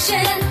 深